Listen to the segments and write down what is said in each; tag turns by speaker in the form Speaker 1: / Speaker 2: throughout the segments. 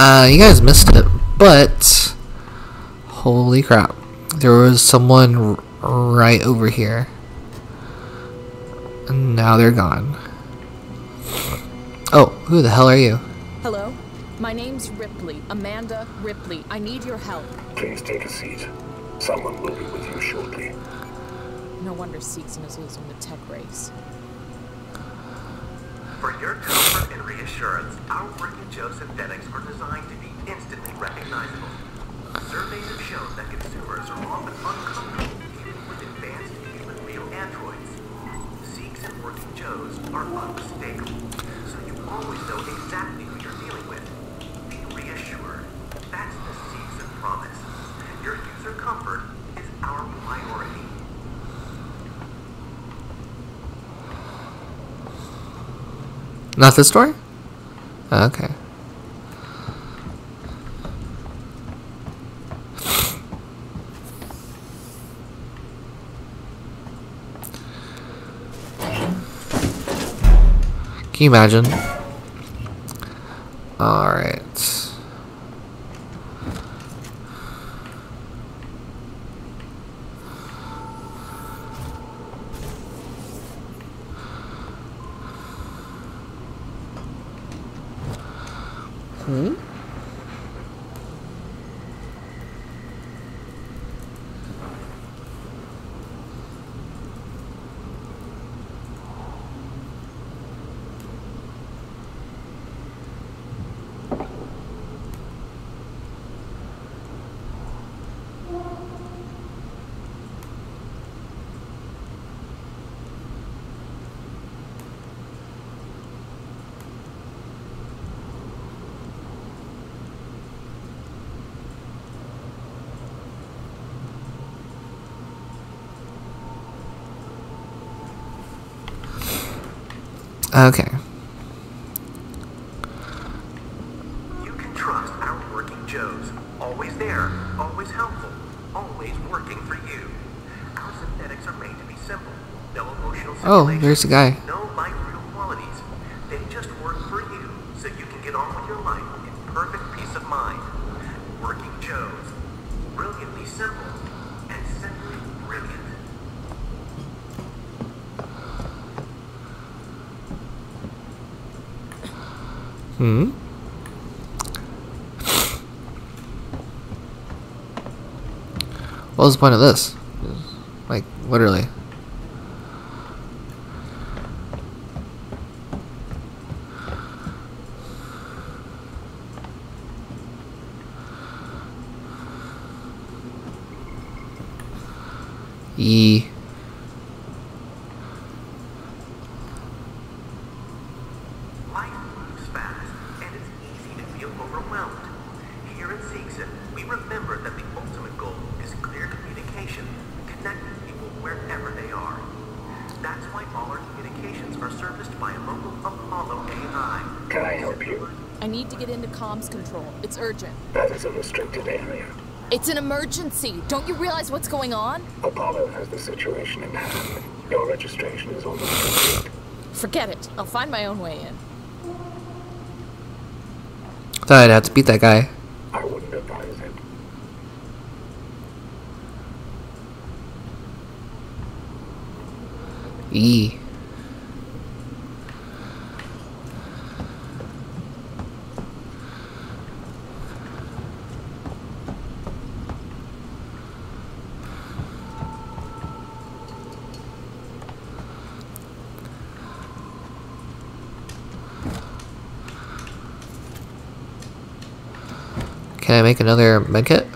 Speaker 1: Uh, you guys missed it, but holy crap, there was someone right over here, and now they're gone. Oh, who the hell are you?
Speaker 2: Hello? My name's Ripley, Amanda Ripley. I need your help.
Speaker 3: Please take a seat. Someone will be with you shortly.
Speaker 2: No wonder Seegson is losing the tech race.
Speaker 4: For your comfort and reassurance, our Working Joe synthetics are designed to be instantly recognizable. Surveys have shown that consumers are often uncomfortable even with advanced human-real androids. Seegson Working Joes are unmistakable, so you always know exactly who you're dealing with. Be reassured. That's the Seegson promise. Your user comfort is our priority.
Speaker 1: Not this story? Okay. Can you imagine? Alright. 嗯？Okay.
Speaker 4: You can trust our working Joes. Always there, always helpful, always working for you. Our synthetics are made to be simple. No emotional
Speaker 1: Oh, there's the guy.
Speaker 4: No life real qualities. They just work for you, so you can get on with your life in perfect peace of mind. Working Joes. Brilliantly simple and simply brilliant.
Speaker 1: Hmm? What was the point of this? Like, literally. E.
Speaker 4: Life moves fast, and it's easy to feel overwhelmed. Here at Seegson, we remember that the ultimate goal is clear communication, connecting people wherever they are. That's why all our communications are serviced by a local Apollo AI.
Speaker 3: Can I help you?
Speaker 2: I need to get into comms control. It's urgent.
Speaker 3: That is a restricted area.
Speaker 2: It's an emergency. Don't you realize what's going on?
Speaker 3: Apollo has the situation in hand. Your registration is almost complete.
Speaker 2: Forget it. I'll find my own way in.
Speaker 1: Thought I'd have to beat that guy.
Speaker 3: I wouldn't advise it.
Speaker 1: E. Can I make another medkit?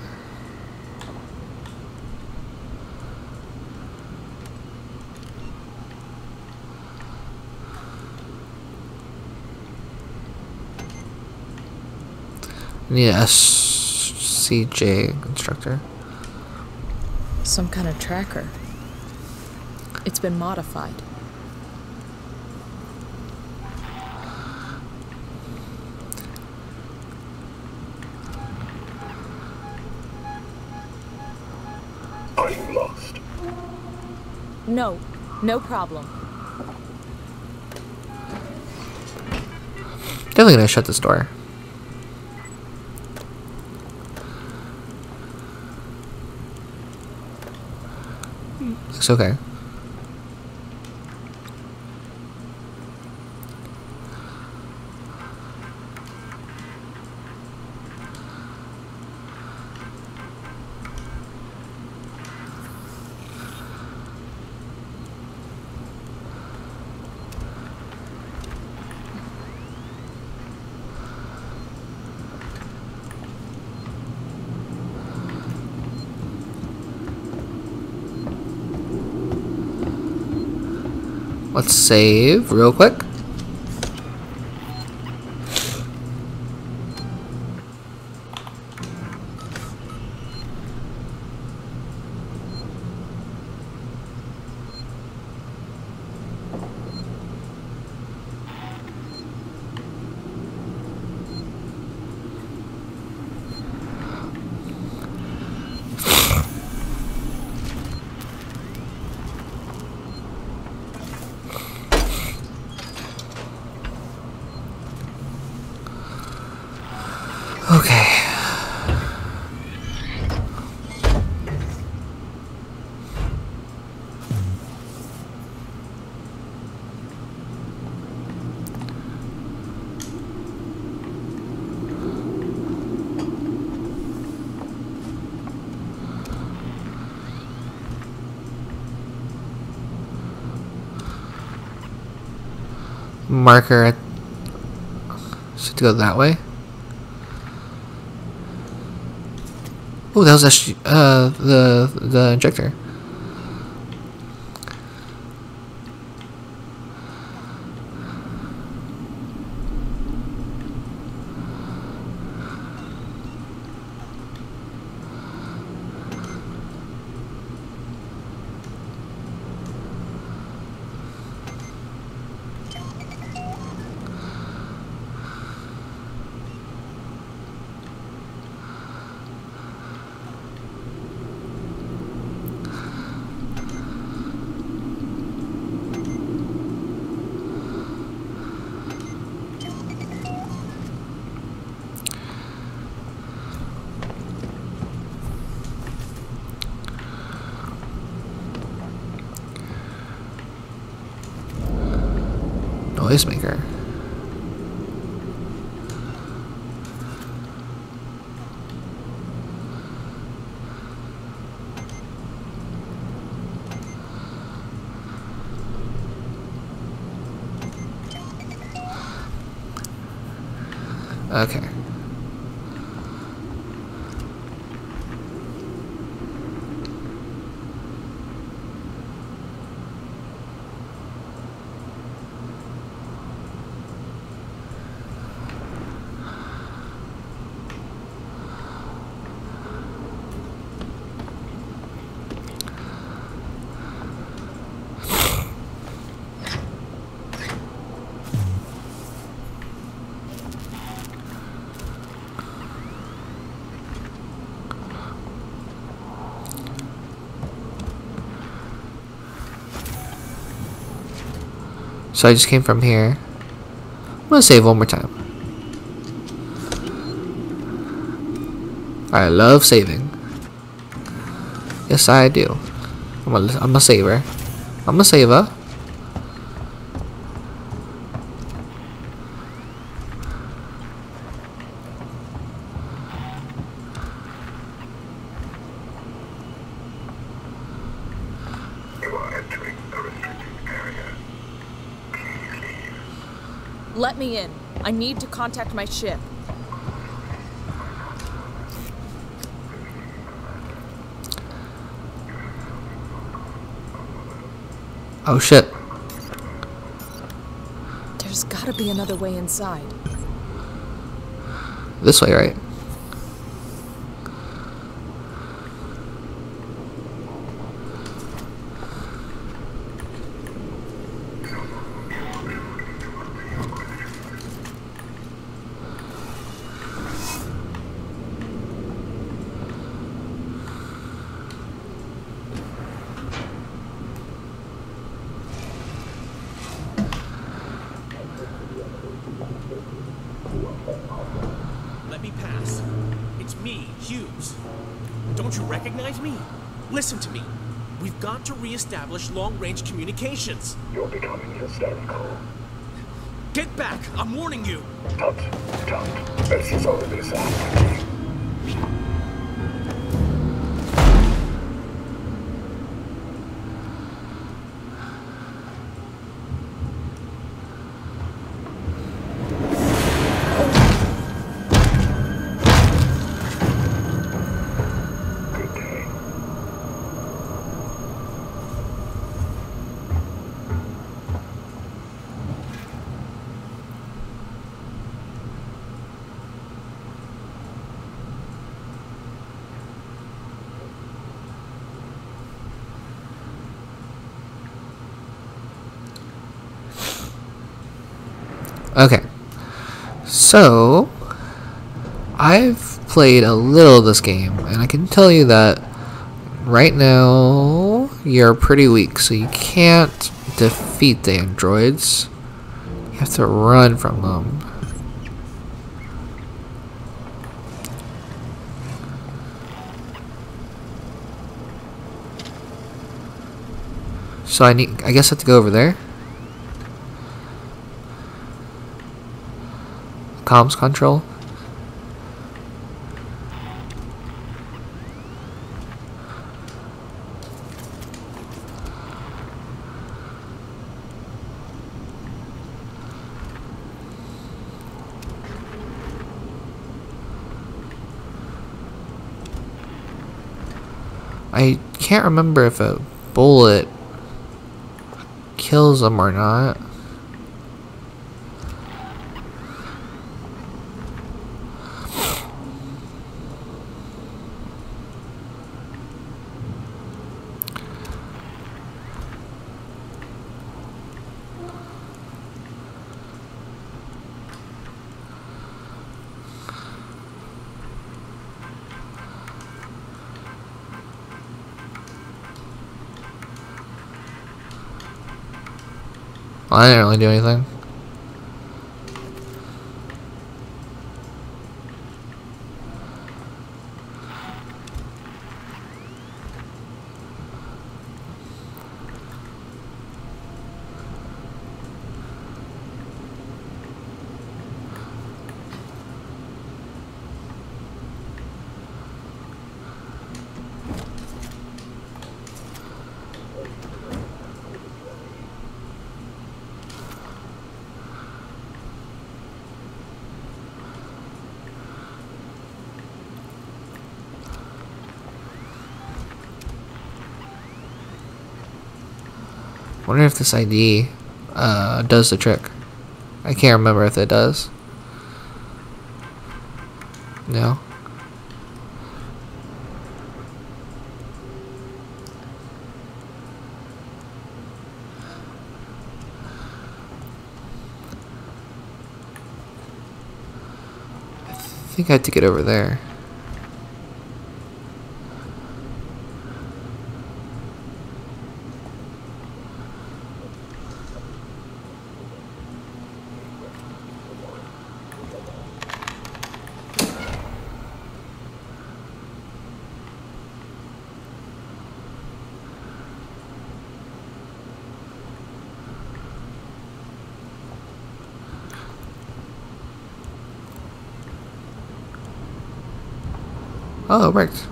Speaker 1: I need a SCJ instructor.
Speaker 2: Some kind of tracker. It's been modified. No, no problem.
Speaker 1: Definitely gonna shut this door. It's okay. Let's save real quick. Okay. Marker should go that way. Oh, that was actually uh the the injector. Noisemaker. Okay. So I just came from here. I'm gonna save one more time. I love saving. Yes, I do. I'm a, I'm a saver. I'm a saver.
Speaker 3: You are entering a restricted area. Please leave.
Speaker 2: Let me in. I need to contact my ship.
Speaker 1: Oh shit.
Speaker 2: There's gotta be another way inside.
Speaker 1: This way, right?
Speaker 5: Let me pass. It's me, Hughes. Don't you recognize me? Listen to me. We've got to re-establish long-range communications.
Speaker 3: You're becoming hysterical.
Speaker 5: Get back! I'm warning you!
Speaker 3: Tut, tut. This is only Saturday. Good
Speaker 1: So, I've played a little of this game, and I can tell you that right now you're pretty weak, so you can't defeat the androids. You have to run from them. So I need I guess I have to go over there. Comms control. I can't remember if a bullet kills them or not. I didn't really do anything. wonder if this ID uh, does the trick. I can't remember if it does. No. I think I had to get over there. Oh, it worked.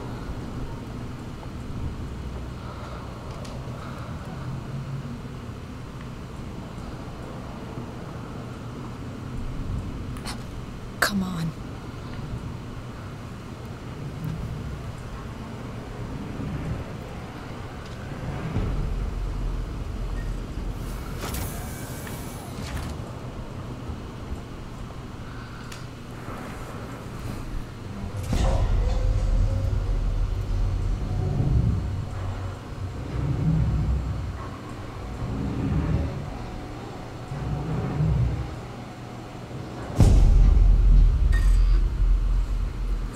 Speaker 2: Come on.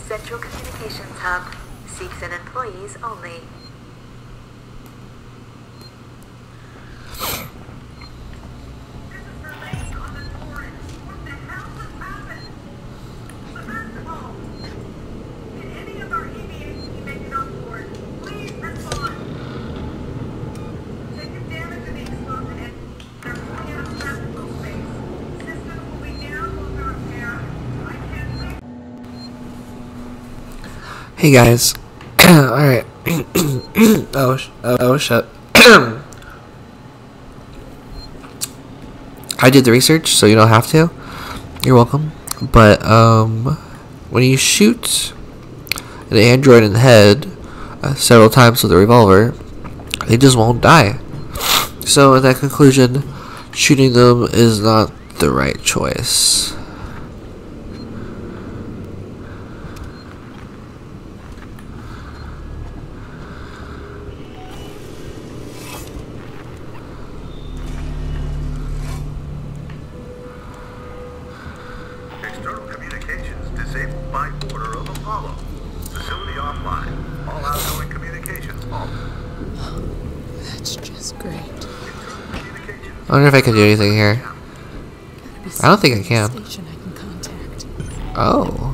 Speaker 6: Central Communications Hub. Seegson employees only.
Speaker 1: Hey guys. Alright. oh, sh- oh, oh, shut. I did the research, so you don't have to. You're welcome. But, um, when you shoot an android in the head uh, several times with a revolver, they just won't die. So, in that conclusion, shooting them is not the right choice.
Speaker 4: External communications disabled by order of Apollo. Facility offline. All outgoing communications off.
Speaker 2: That's just great.
Speaker 4: Internal communications.
Speaker 1: I wonder if I can do anything here. I don't think I can.
Speaker 2: the Station I can contact.
Speaker 1: Oh.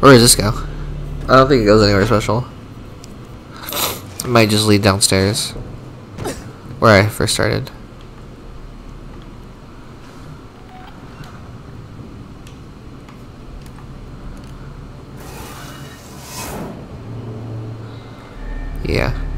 Speaker 1: Where does this go? I don't think it goes anywhere special. It might just lead downstairs. Where I first started. Yeah.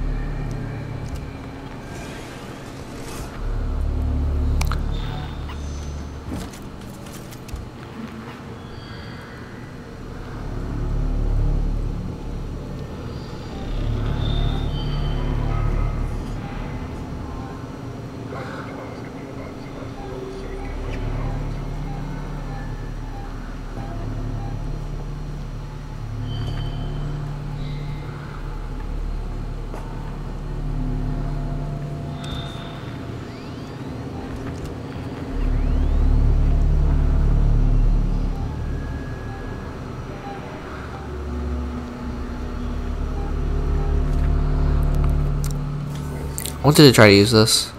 Speaker 1: Wanted to try to use this.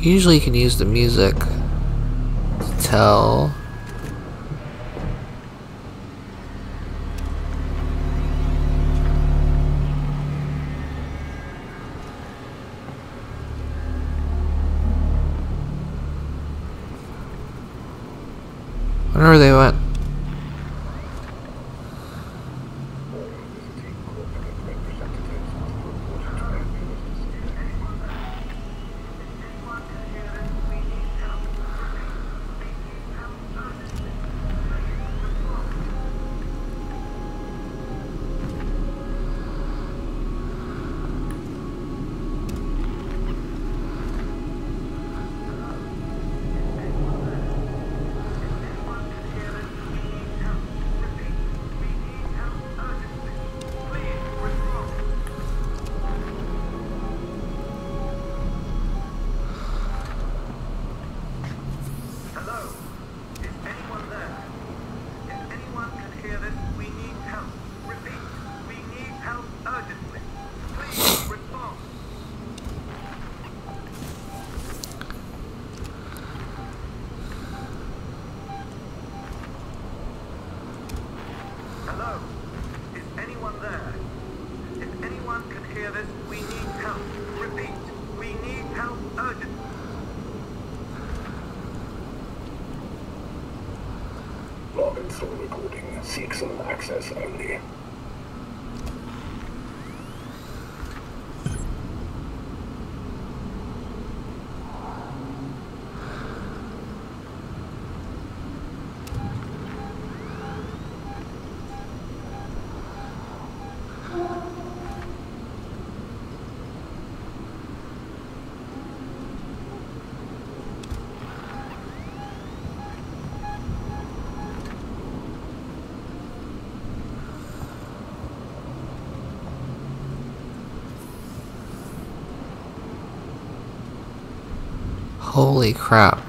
Speaker 1: Usually you can use the music to tell. Holy crap.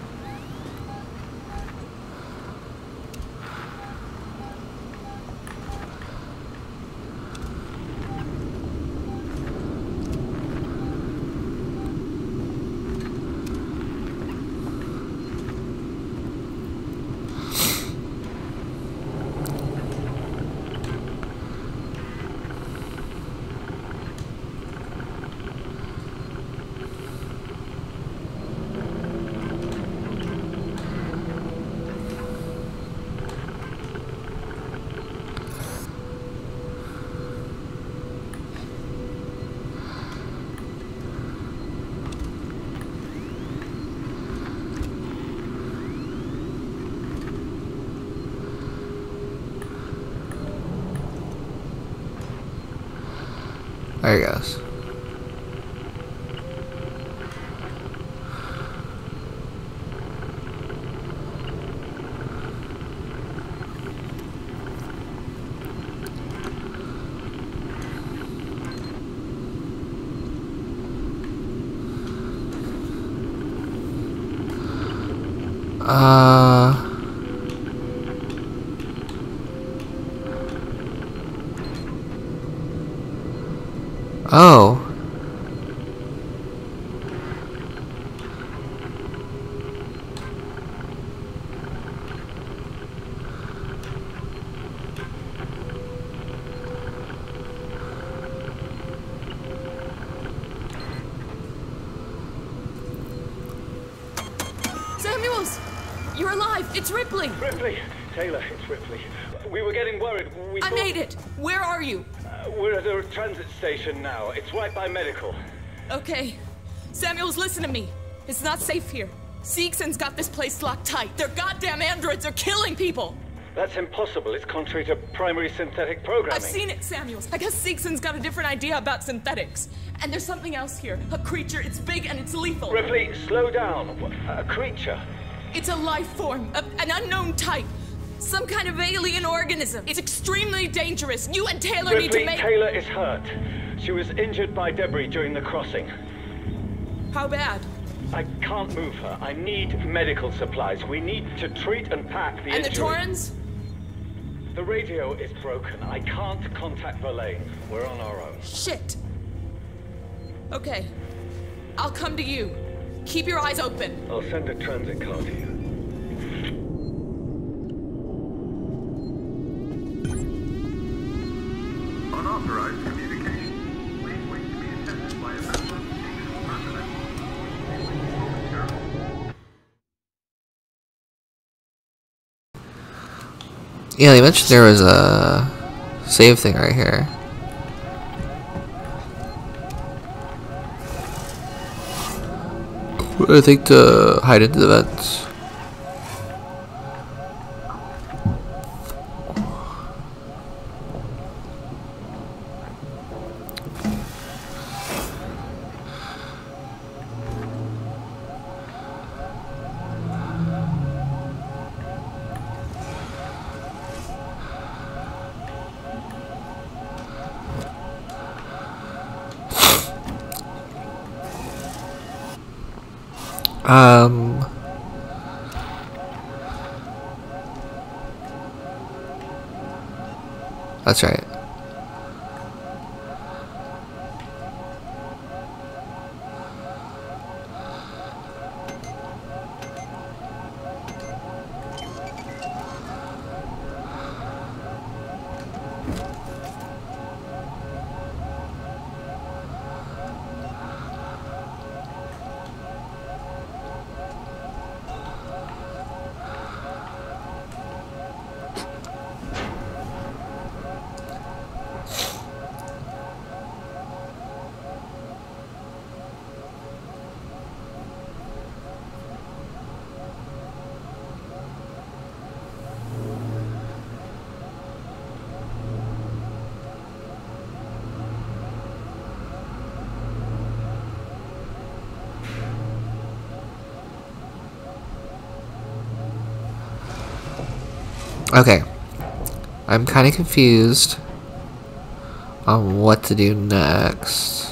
Speaker 1: There he goes. Uh Oh.
Speaker 2: Samuels! You're alive! It's Ripley!
Speaker 7: Ripley! Taylor, it's Ripley. We were getting worried. We
Speaker 2: I
Speaker 7: thought-
Speaker 2: made it! Where are you?
Speaker 7: Uh, we're at a transit station now. It's right by medical.
Speaker 2: Okay. Samuels, listen to me. It's not safe here. Seegson's got this place locked tight. Their goddamn androids are killing people!
Speaker 7: That's impossible. It's contrary to primary synthetic programming.
Speaker 2: I've seen it, Samuels. I guess Seegson's got a different idea about synthetics. And there's something else here. A creature, it's big and it's lethal.
Speaker 7: Ripley, slow down. A creature.
Speaker 2: It's a life form, a, an unknown type. Some kind of alien organism. It's extremely dangerous. You and Taylor need to make.
Speaker 7: Taylor is hurt. She was injured by debris during the crossing.
Speaker 2: How bad?
Speaker 7: I can't move her. I need medical supplies. We need to treat and pack the
Speaker 2: And the
Speaker 7: injury.
Speaker 2: Torrens?
Speaker 7: The radio is broken. I can't contact Verlaine. We're on our own.
Speaker 2: Shit. Okay. I'll come to you. Keep your eyes open.
Speaker 7: I'll send a transit car to you.
Speaker 1: Yeah, they mentioned there was a save thing right here. I think to hide into the vents. Um. That's right.
Speaker 3: Okay. I'm kind of confused on what to do next.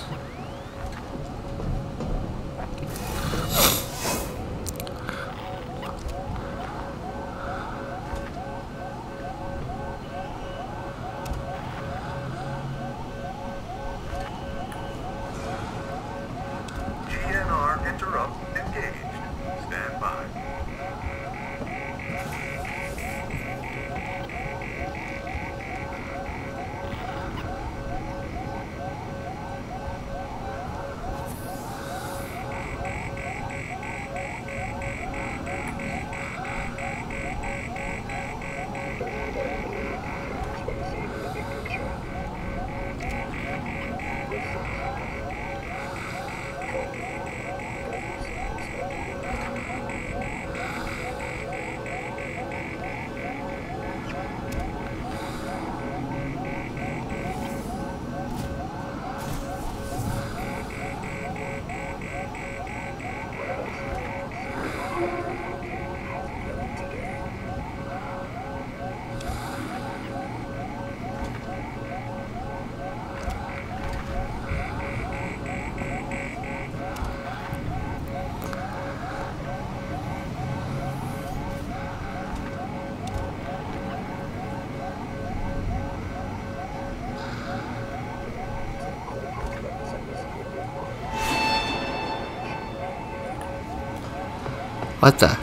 Speaker 3: What the?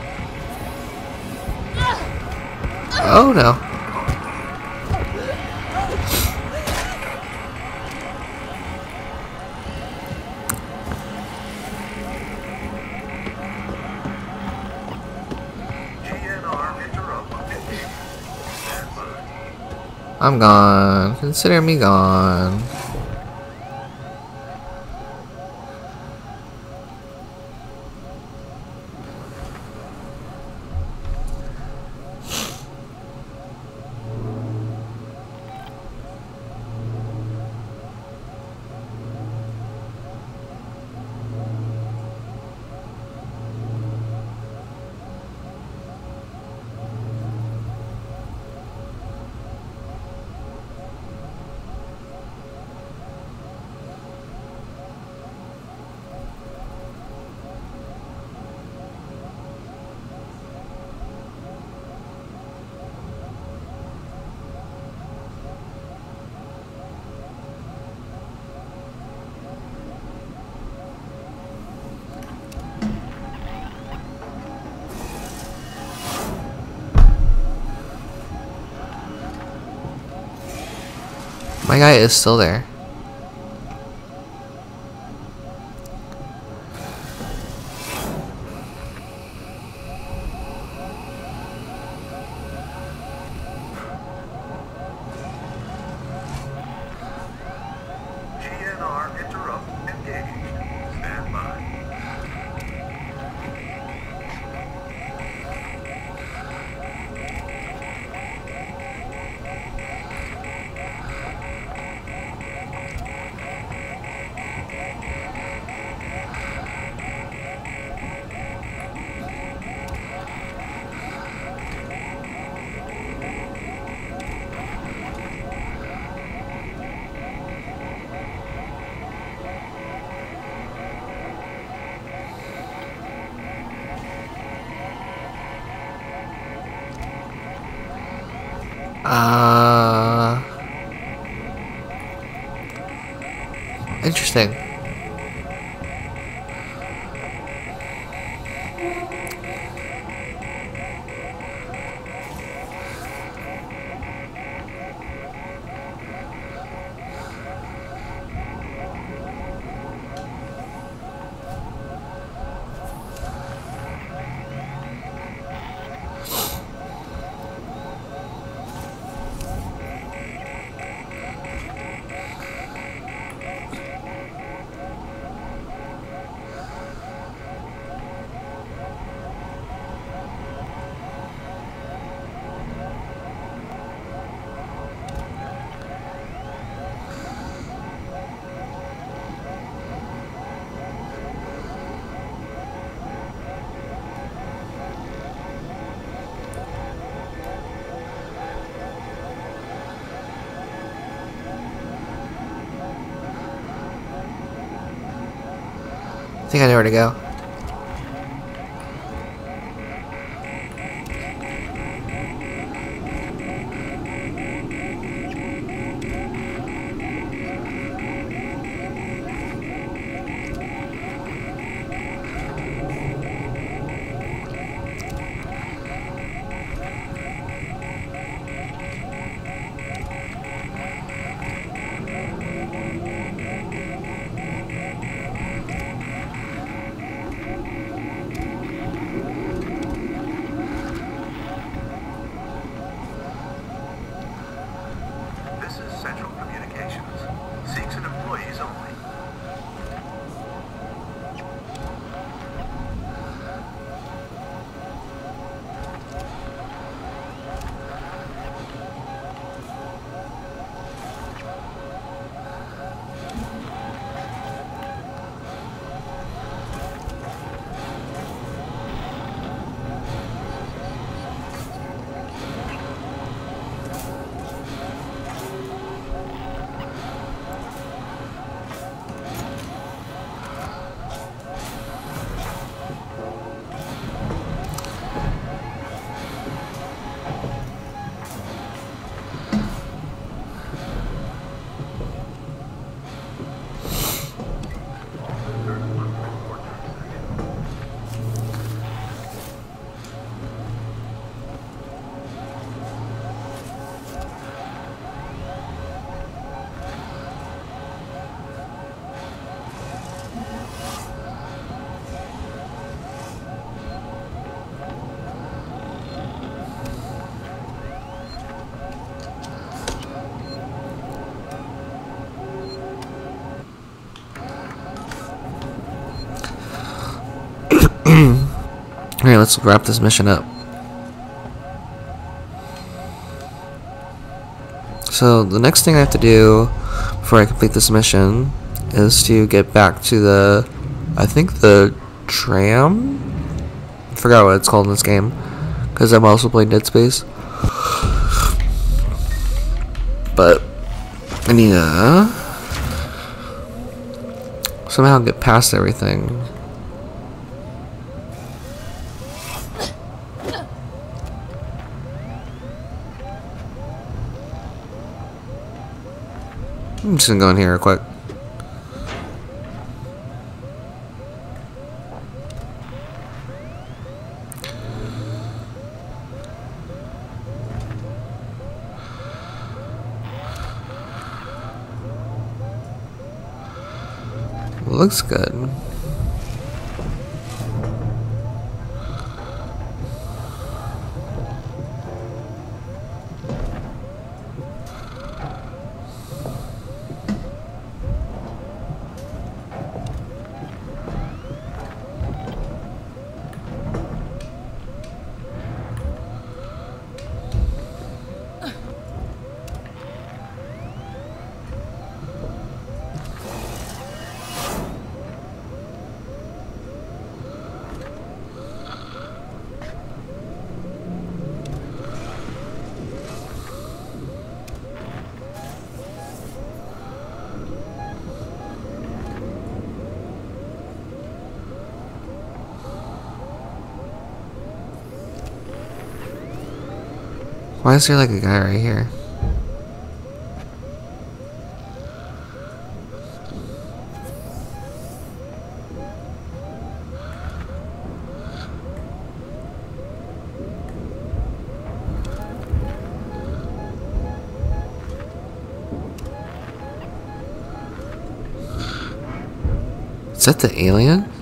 Speaker 3: Oh no. I'm gone. Consider me gone. My guy is still there. Uh. Interesting.
Speaker 1: I think where to go. Alright, let's wrap this mission up. So, the next thing I have to do before I complete this mission is to get back to the. I think the tram? I forgot what it's called in this game. Because I'm also playing Dead Space. But. I need to. Somehow get past everything. I'm just gonna go in here real quick. Looks good. Why is there like a guy right here? Is that the alien?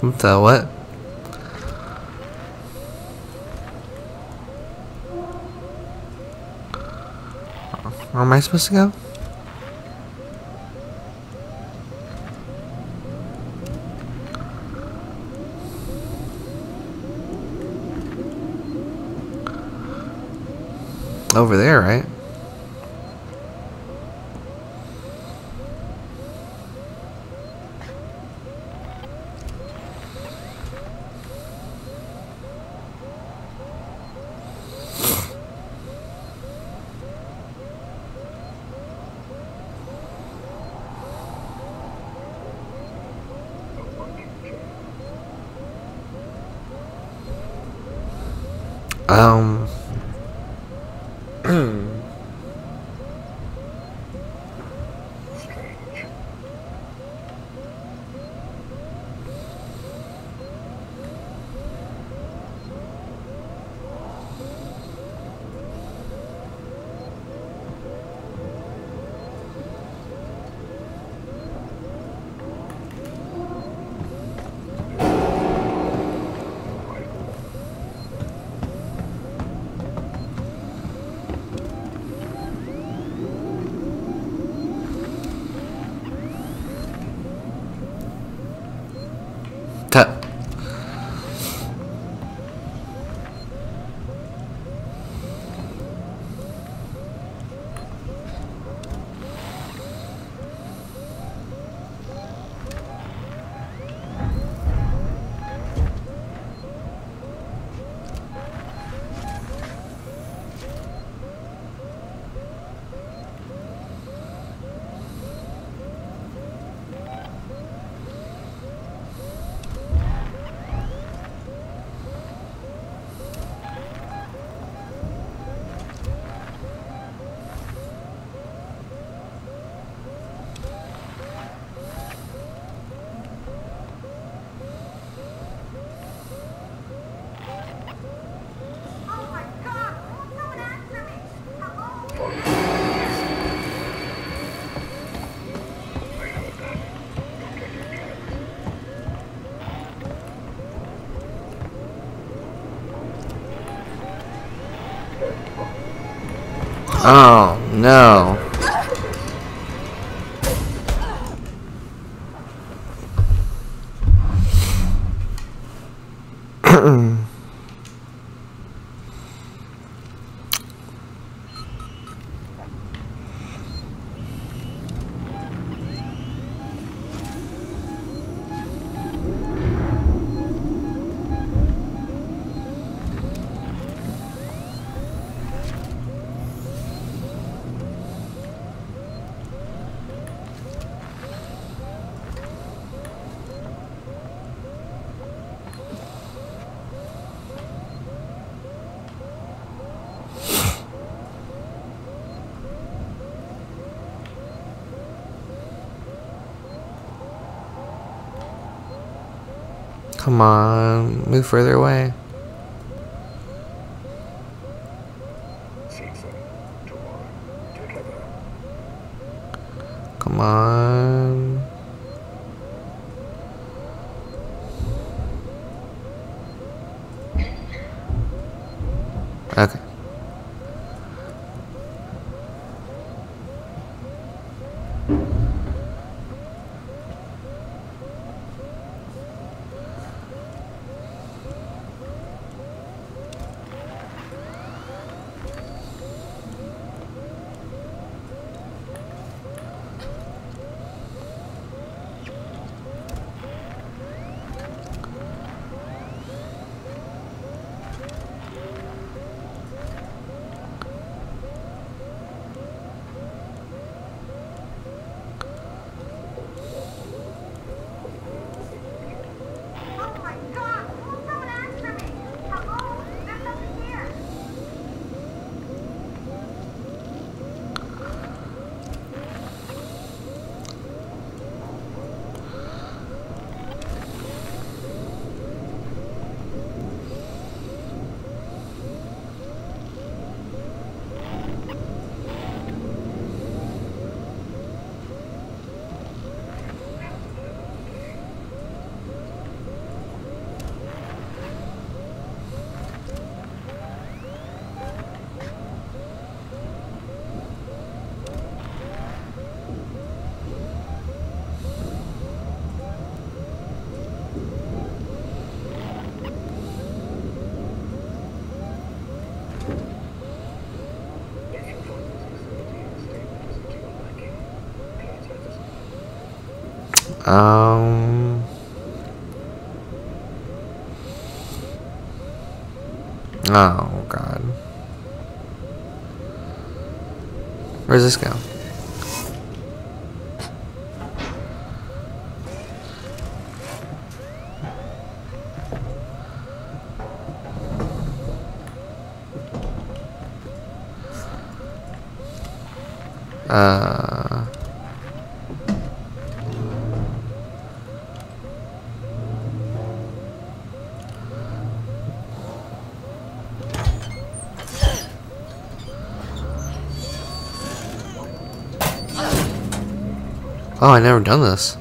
Speaker 1: What the what? Where am I supposed to go? Over there, right? Move further away.
Speaker 3: Seegson. Tomorrow. Together.
Speaker 1: Come on. Okay. Um. Oh god. Where's this go? Uh. Oh, I never done this.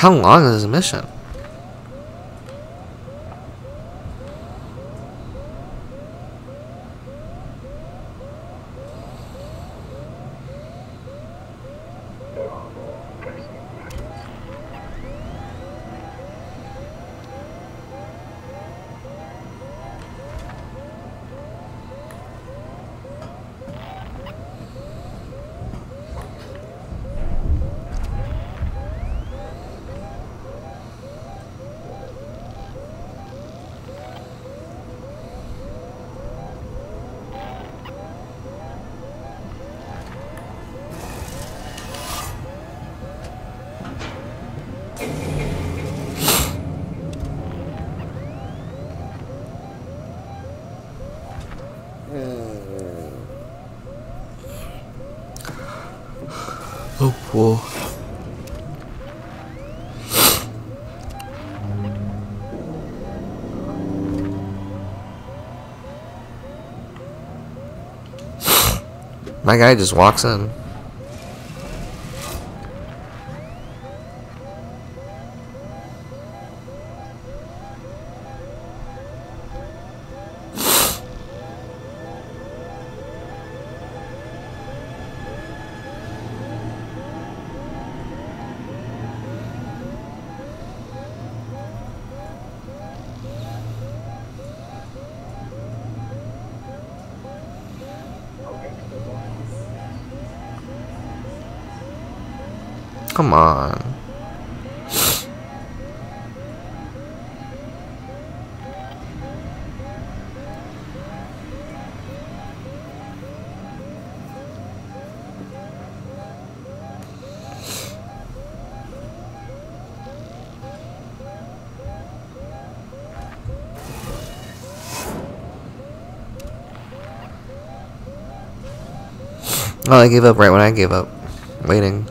Speaker 1: How long is this mission? My guy just walks in. Come on. Oh, I gave up right when I gave up. Waiting.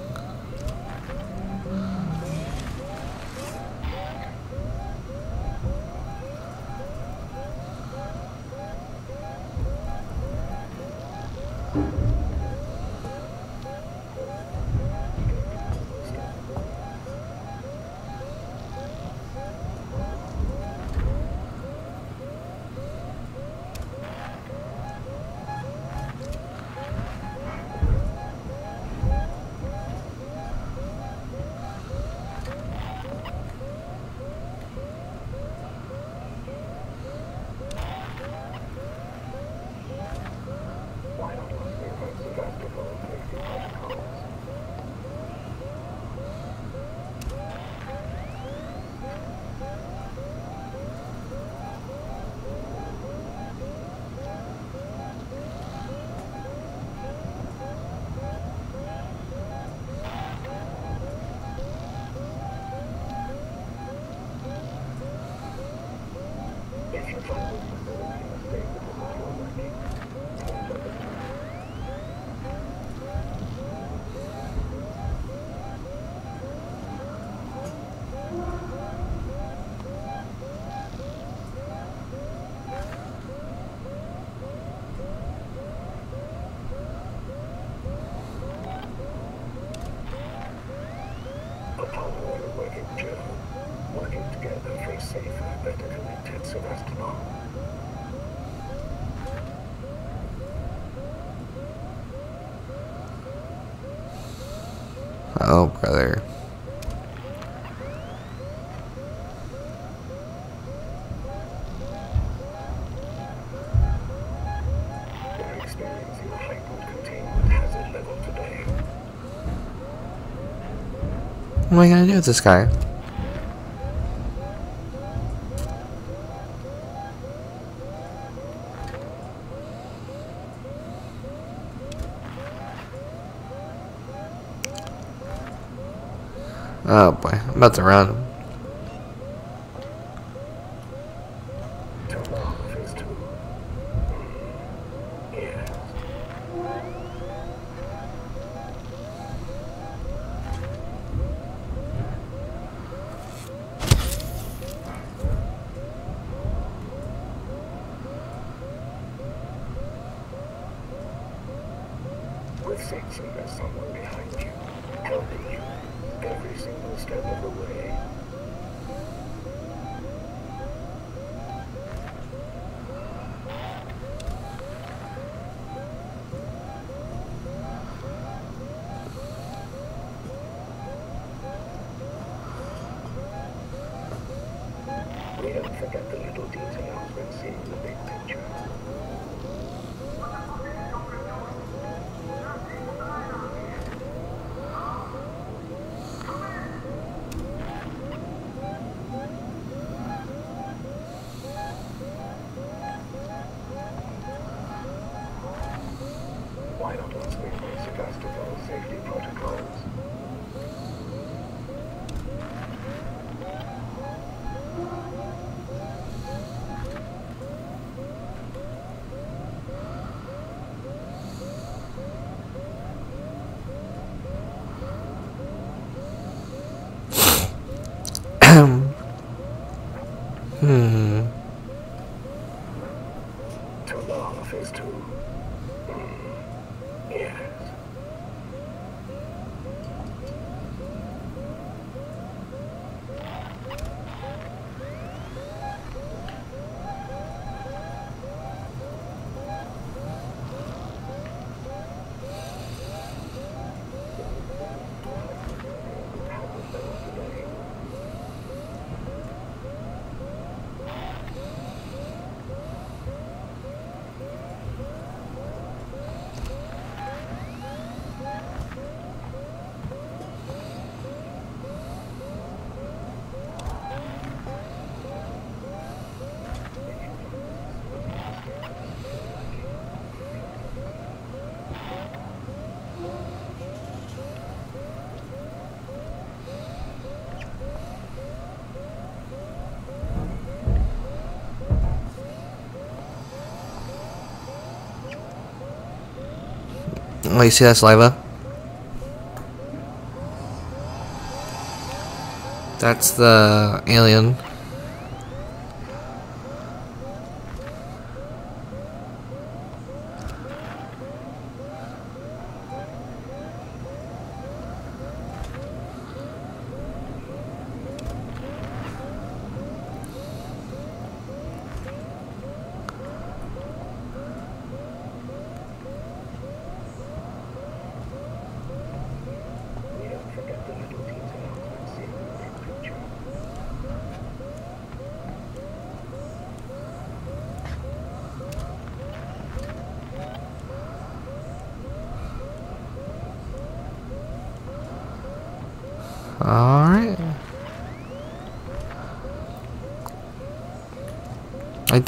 Speaker 3: am I gonna do with this guy? Oh boy, I'm about to run. him. Oh, you see that saliva? That's the alien.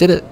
Speaker 3: did it.